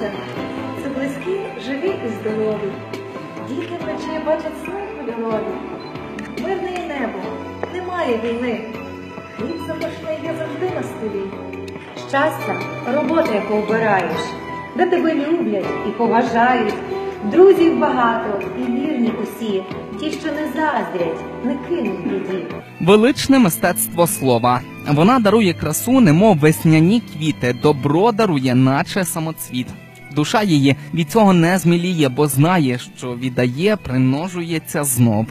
щастя це близькі, живі і здорові. Діти вночі бачать сни кольорові. Мирне є небо, немає війни. Хліб запашний є завжди на столі. Щастя, робота, яку обираєш, де тебе люблять і поважають. Друзів багато і вірні усі, ті, що не заздрять, не кинуть біді. Величне мистецтво слова. Вона дарує красу, немов весняні квіти, добро дарує, наче самоцвіт. Душа її від цього не зміліє, бо знає, що віддає, примножується знов.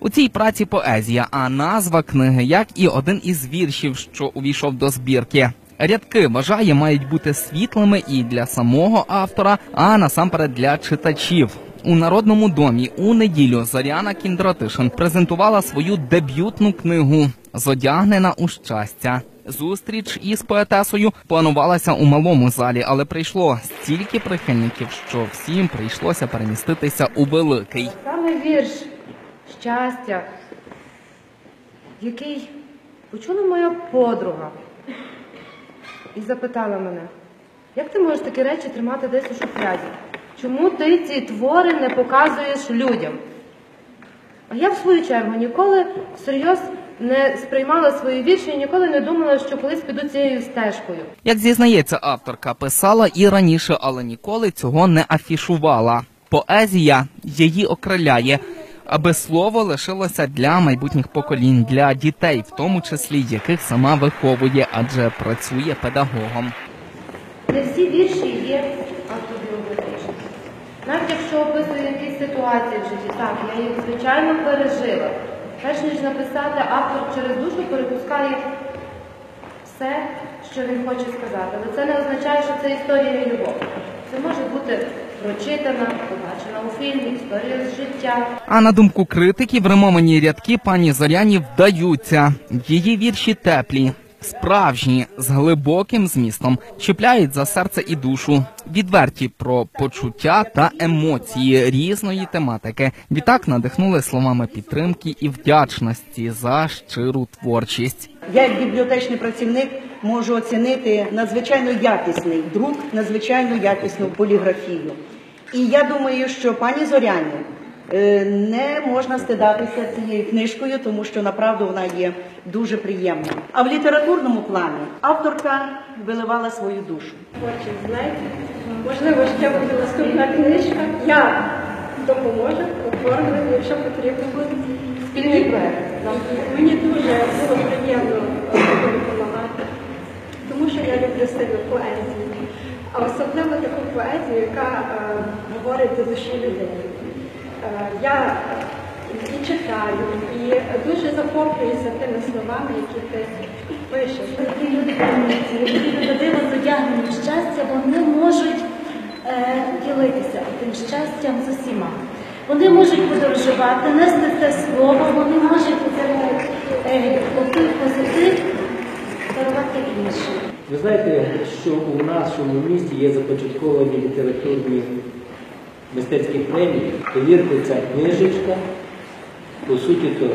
У цій праці поезія, а назва книги, як і один із віршів, що увійшов до збірки. Рядки вважає, мають бути світлими і для самого автора, а насамперед для читачів. У народному домі у неділю Зоряна Кіндратишин презентувала свою дебютну книгу Зодягнена у щастя. Зустріч із поетесою планувалася у малому залі, але прийшло стільки прихильників, що всім прийшлося переміститися у великий. Саме вірш щастя, який почула моя подруга і запитала мене, як ти можеш такі речі тримати десь у шухляді? Чому ти ці твори не показуєш людям? А я, в свою чергу, ніколи всерйоз не сприймала свої вірші і ніколи не думала, що колись піду цією стежкою. Як зізнається авторка, писала і раніше, але ніколи цього не афішувала. Поезія її окриляє, аби слово лишилося для майбутніх поколінь, для дітей, в тому числі яких сама виховує, адже працює педагогом. Не всі вірші є автобіографічні. Навіть якщо описую якісь ситуації в житті, так, я їх звичайно пережила. Перш ніж написати, автор через душу перепускає все, що він хоче сказати. Але це не означає, що це історія любові. Це може бути прочитана, побачена у фільмі, історія з життя. А на думку критиків, римовані рядки пані Зоряні вдаються. Її вірші теплі, справжні, з глибоким змістом, чіпляють за серце і душу, відверті про почуття та емоції різної тематики. Відтак надихнули словами підтримки і вдячності за щиру творчість. Я, як бібліотечний працівник, можу оцінити надзвичайно якісний друк, надзвичайно якісну поліграфію. І я думаю, що пані Зоряні не можна стидатися цією книжкою, тому що направду вона є дуже приємна. А в літературному плані авторка виливала свою душу. Творчість, знаєте, можливо, ще буде наступна книжка. Я допоможу оформити, якщо потрібно буде. Спільний проект. Мені дуже було приємно е, допомагати, тому що я люблю сильно поезію, а особливо таку поезію, яка е, говорить до душі людини. Е, я і читаю, і дуже захоплююся тими словами, які ти пишеш. Такі люди які задягнені в щастя, вони можуть е, ділитися тим щастям з усіма. Вони можуть подорожувати, нести це слово, вони можуть е, позитив дарувати іншим. Ви знаєте, що у нашому місті є започатковані літературні мистецькі премії. Повірте, ця книжечка, по суті, то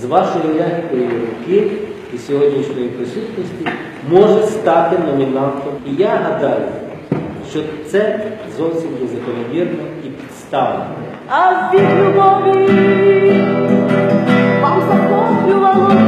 з вашої легкої руки і сьогоднішньої присутності може стати номінантом. І я гадаю, що це зовсім є закономірно і підставно. А від любові вам захоплювало